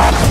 Ah!